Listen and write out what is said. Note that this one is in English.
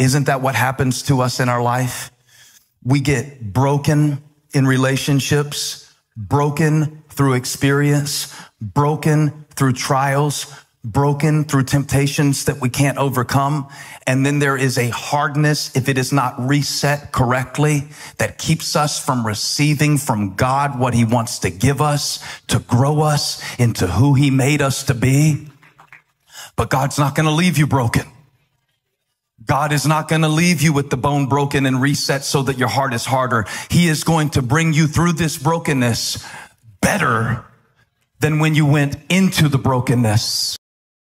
Isn't that what happens to us in our life? We get broken in relationships, broken through experience, broken through trials, broken through temptations that we can't overcome. And then there is a hardness, if it is not reset correctly, that keeps us from receiving from God what he wants to give us, to grow us into who he made us to be. But God's not going to leave you broken. God is not going to leave you with the bone broken and reset so that your heart is harder. He is going to bring you through this brokenness better than when you went into the brokenness.